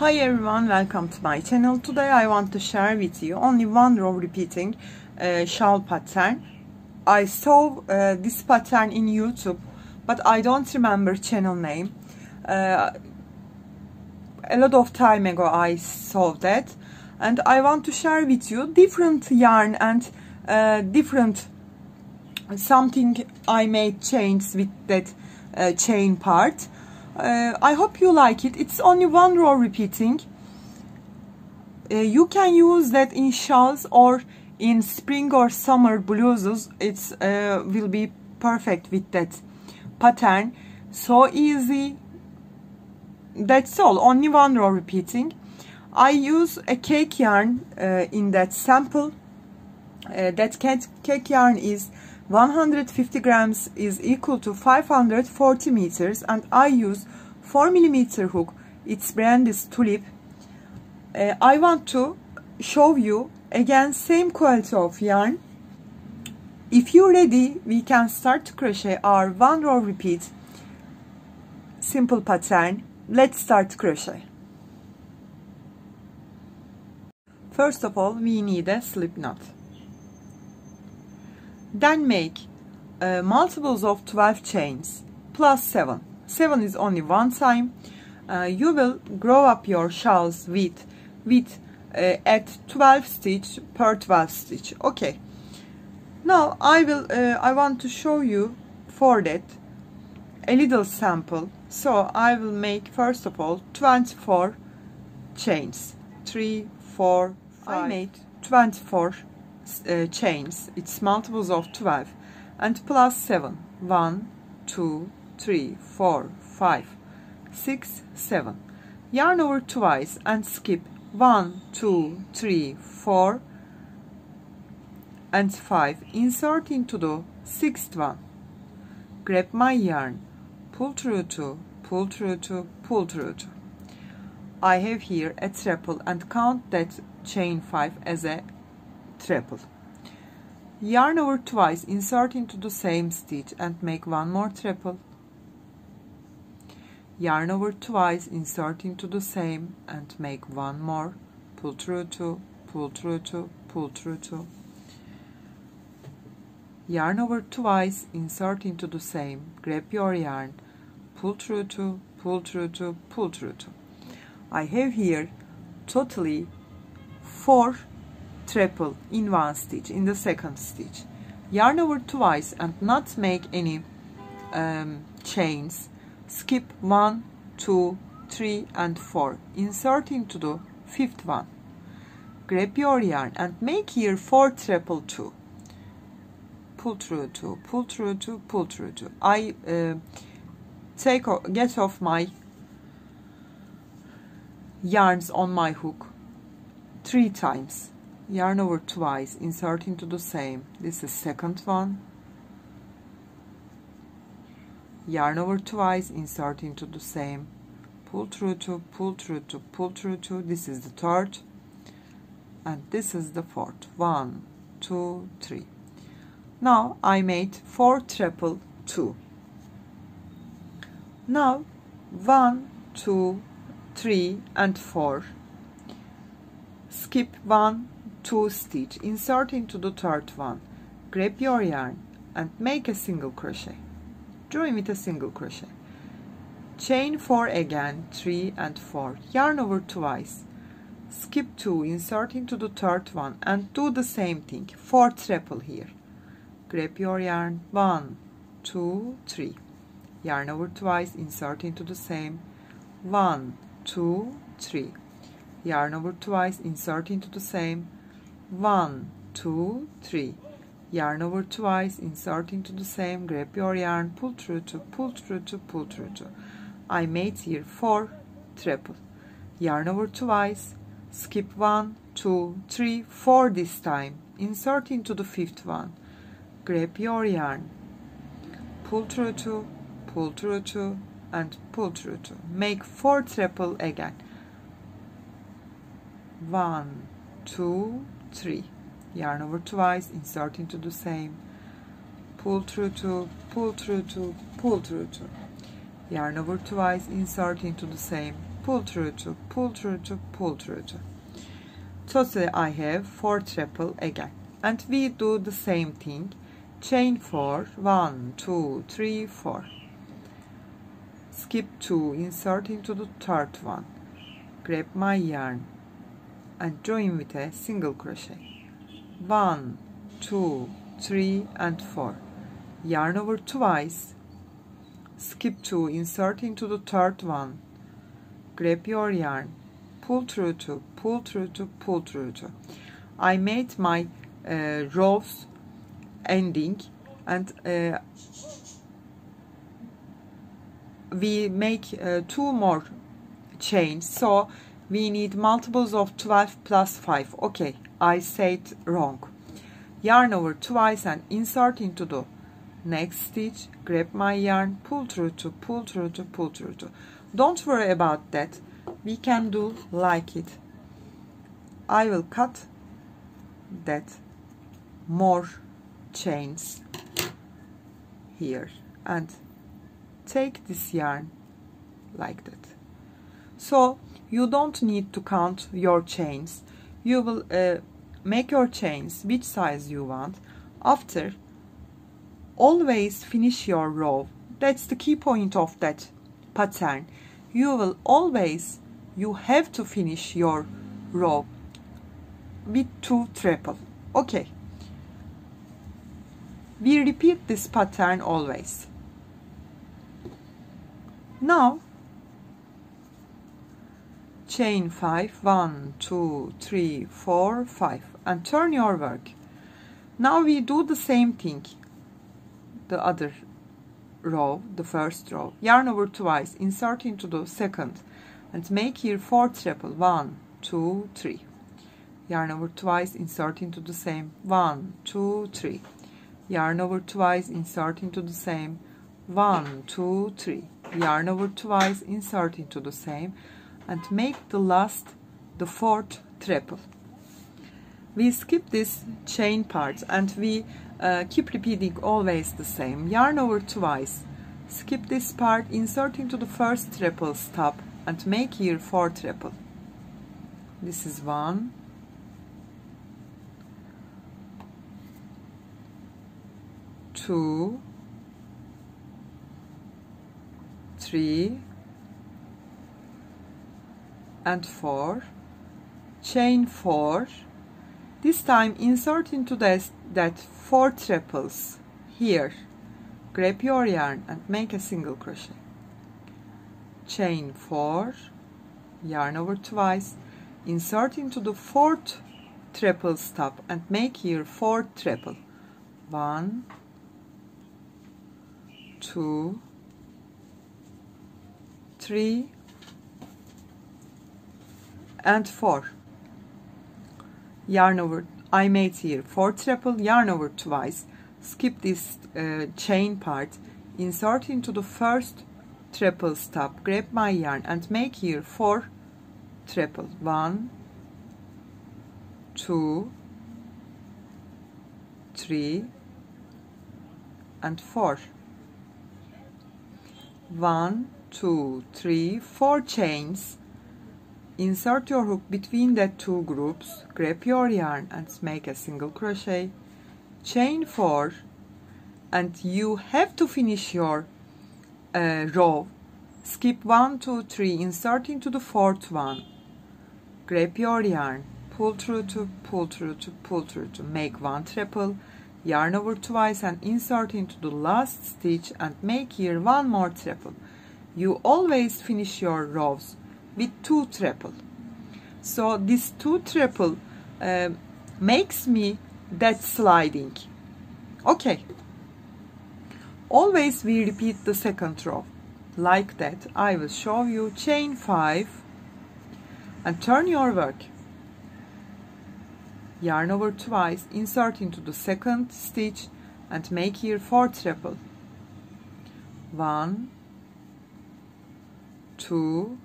Hi everyone, welcome to my channel. Today I want to share with you only one row repeating uh, shawl pattern. I saw uh, this pattern in YouTube, but I don't remember channel name. Uh, a lot of time ago I saw that and I want to share with you different yarn and uh, different something I made change with that uh, chain part uh, I hope you like it. It's only one row repeating. Uh, you can use that in shawls or in spring or summer blouses. It's uh, will be perfect with that pattern. So easy. That's all. Only one row repeating. I use a cake yarn uh, in that sample. Uh, that cake yarn is 150 grams is equal to 540 meters and I use 4 millimeter hook. Its brand is tulip. Uh, I want to show you again same quality of yarn. If you're ready we can start to crochet our one row repeat. Simple pattern. Let's start crochet. First of all we need a slip knot then make uh, multiples of 12 chains plus 7. 7 is only one time. Uh, you will grow up your shawls with, with uh, at 12 stitch per 12 stitch. Okay. Now I will uh, I want to show you for that a little sample. So I will make first of all 24 chains. 3, 4, 5. I made 24 uh, chains. It's multiples of 12 and plus 7 1 2 3 4 5 6 7 yarn over twice and skip. 1 2 3 4 and 5 insert into the sixth one. Grab my yarn. Pull through 2, pull through 2, pull through 2. I have here a treble and count that chain 5 as a treble. Yarn over twice, insert into the same stitch and make one more treble. Yarn over twice, insert into the same and make one more. Pull through two, pull through two, pull through two. Yarn over twice, insert into the same, grab your yarn, pull through two, pull through two, pull through two. I have here totally four treble in one stitch in the second stitch. Yarn over twice and not make any um, chains. Skip one two three and four. Insert into the fifth one. Grab your yarn and make here four treble two. Pull through two pull through two pull through two. I uh, take get off my yarns on my hook three times yarn over twice insert into the same. This is second one. Yarn over twice insert into the same. Pull through two pull through two pull through two this is the third. And this is the fourth. One two three. Now I made four triple two. Now one two three and four. Skip one two stitch insert into the third one. Grab your yarn and make a single crochet. Join with a single crochet. Chain 4 again 3 and 4 yarn over twice. Skip 2 insert into the third one and do the same thing. 4 treble here. Grab your yarn. 1 2 3 yarn over twice insert into the same. 1 2 3 yarn over twice insert into the same one two three. Yarn over twice insert into the same grab your yarn pull through two pull through two pull through two. I made here four treble yarn over twice. Skip one two three four this time. Insert into the fifth one. Grab your yarn. Pull through two pull through two and pull through two make four treble again. One two 3 yarn over twice insert into the same. Pull through 2 pull through 2 pull through 2 yarn over twice insert into the same. Pull through 2 pull through 2 pull through 2 totally I have 4 triple again. And we do the same thing. Chain 4 1 2 3 4 skip 2 insert into the third one. Grab my yarn and join with a single crochet. 1 2 3 and 4 yarn over twice. Skip 2 insert into the third one. Grab your yarn. Pull through 2 pull through 2 pull through 2 I made my uh, rows ending and uh, we make uh, two more chains. So we need multiples of 12 plus 5 okay I said wrong. Yarn over twice and insert into the next stitch. Grab my yarn pull through two pull through two pull through two. Don't worry about that. We can do like it. I will cut that more chains here and take this yarn like that. So you don't need to count your chains. You will uh, make your chains which size you want. After always finish your row. That's the key point of that pattern. You will always you have to finish your row with two triple. Okay. We repeat this pattern always. Now chain 5 1 2 3 4 5 and turn your work. Now we do the same thing. The other row the first row. Yarn over twice insert into the second and make here four triple one two three. Yarn over twice insert into the same one two three. Yarn over twice insert into the same one two three. Yarn over twice insert into the same and make the last the fourth triple. We skip this chain part and we uh, keep repeating always the same yarn over twice. Skip this part insert into the first triple stop and make here four triple. This is one. Two. Three and four chain four this time insert into this that four triples here. Grab your yarn and make a single crochet. Chain four yarn over twice insert into the fourth triple stop and make here four triple. One two three and four. Yarn over I made here four triple yarn over twice. Skip this uh, chain part. Insert into the first triple stop grab my yarn and make here four triple. One two three and four. One two three four chains insert your hook between the two groups grab your yarn and make a single crochet chain four and you have to finish your uh, row. Skip one two three insert into the fourth one. Grab your yarn pull through two pull through two pull through two. Make one triple yarn over twice and insert into the last stitch and make here one more triple. You always finish your rows with two triple. So this two triple uh, makes me that sliding. Okay. Always we repeat the second row. Like that I will show you chain 5 and turn your work. Yarn over twice insert into the second stitch and make here 4 triple. 1 2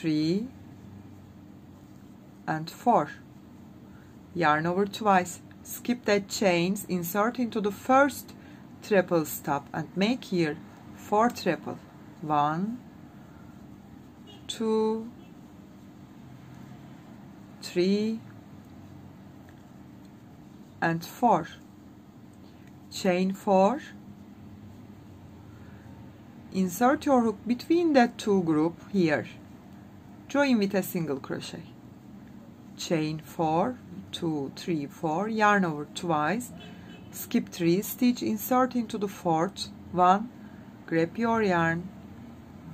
3 and 4 yarn over twice. Skip that chains. Insert into the first triple stop and make here 4 triple. 1 two three and four. Chain four. Insert your hook between that two group here join with a single crochet. Chain 4 2 3 4 yarn over twice. Skip 3 stitch insert into the fourth. One grab your yarn.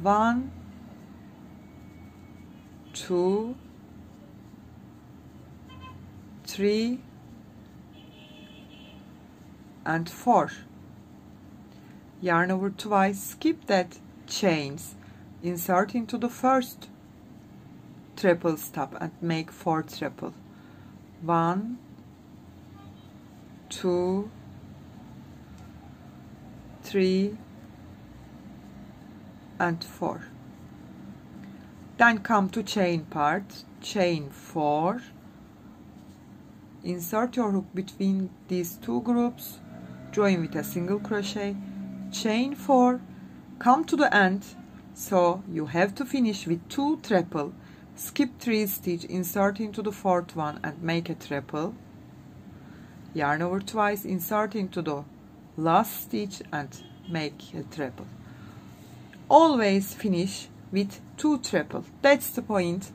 One two three and four. Yarn over twice skip that. Chains insert into the first triple stop and make four triple. One two three and four. Then come to chain part chain four. Insert your hook between these two groups join with a single crochet chain 4 come to the end so you have to finish with two triple skip three stitch insert into the fourth one and make a triple. Yarn over twice insert into the last stitch and make a triple. Always finish with two triple. That's the point.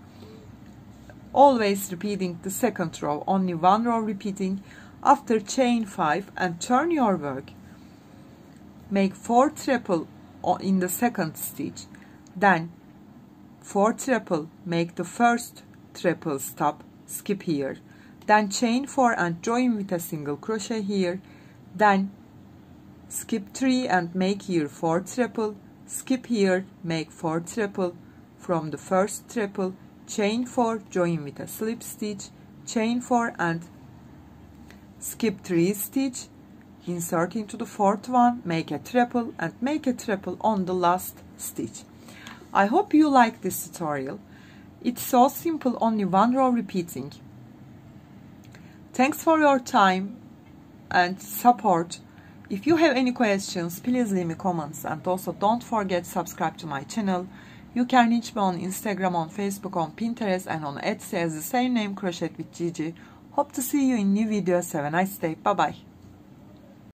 Always repeating the second row only one row repeating. After chain 5 and turn your work make 4 triple in the second stitch. Then 4 triple make the first triple stop skip here. Then chain 4 and join with a single crochet here. Then skip 3 and make here 4 triple skip here make 4 triple. From the first triple chain 4 join with a slip stitch chain 4 and skip 3 stitch. Insert into the fourth one make a triple and make a triple on the last stitch I hope you like this tutorial it's so simple only one row repeating thanks for your time and support if you have any questions please leave me comments and also don't forget subscribe to my channel you can reach me on Instagram, on Facebook, on Pinterest and on Etsy as the same name Crochet with GG. Hope to see you in new videos. Have a nice day. Bye bye.